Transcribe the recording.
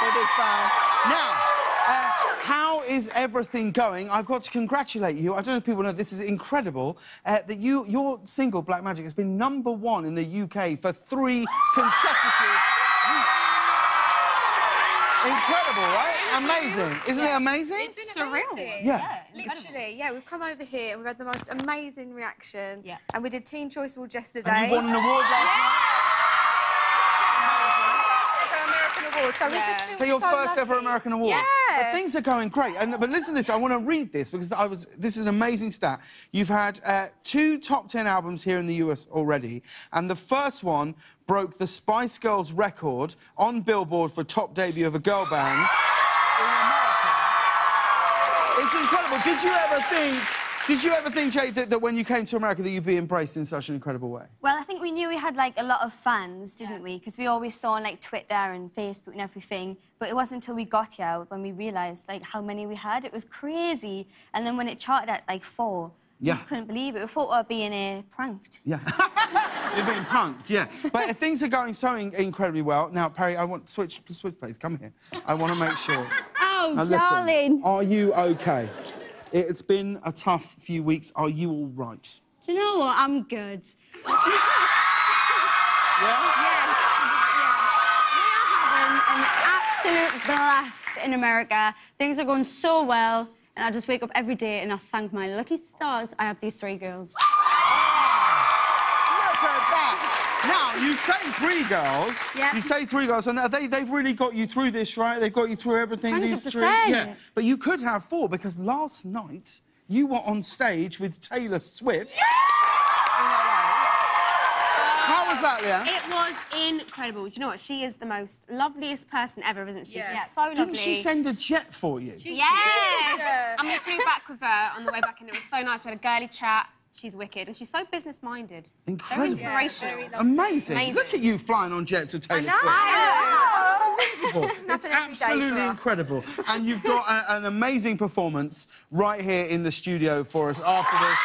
Now, uh, how is everything going? I've got to congratulate you. I don't know if people know this is incredible uh, that you your single Black Magic has been number one in the UK for three consecutive weeks. Incredible, right? Amazing. Isn't yeah. it amazing? It's surreal. Amazing. Yeah. yeah. Literally, yeah. We've come over here and we've had the most amazing reaction. Yeah. And we did Teen Choice Awards yesterday. And you won an award last night. American Award. So we just feel So your so first ever. American award. Yeah. But things are going great. And but listen to this. I want to read this because I was. This is an amazing stat. You've had uh, two top ten albums here in the US already, and the first one broke the Spice Girls record on Billboard for top debut of a girl band. It's incredible. Did you ever think? Did you ever think, Jade, that, that when you came to America that you'd be embraced in such an incredible way? Well, I think we knew we had like a lot of fans, didn't we? Because we always saw on like Twitter and Facebook and everything. But it wasn't until we got here when we realised like how many we had. It was crazy. And then when it charted at like four, Yeah. we just couldn't believe it. We thought we were being uh, pranked. Yeah. You're being punked, yeah. But things are going so in incredibly well. Now, Perrie, I want switch, switch, please. Come here. I want to make sure. Oh, Now, listen, darling. Are you okay? It's been a tough few weeks. Are you all right? Do you know what? I'm good. having an absolute blast in America. Things are going so well, and I just wake up every day and I thank my lucky stars I have these three girls. Look at that. Now, you say three girls. Yeah. You say three girls, and they, they've really got you through this, right? They've got you through everything, these three. Yeah. But you could have four, because last night you were on stage with Taylor Swift. How was that, Leah? It was incredible. Do you know what? She is the most loveliest person ever, isn't she? Yeah. She's so lovely. Didn't she send a jet for you? Yes! Yeah. And we flew back with her on the way back, and it was so nice. We had a girly chat. She's wicked, and she's so business-minded. Incredible. Very inspirational. very. Amazing. Amazing. Look at you flying on jets with Taylor Swift. Unbelievable. It's Nothing every day for absolutely incredible. And you've got a, an amazing performance right here in the studio for us after this.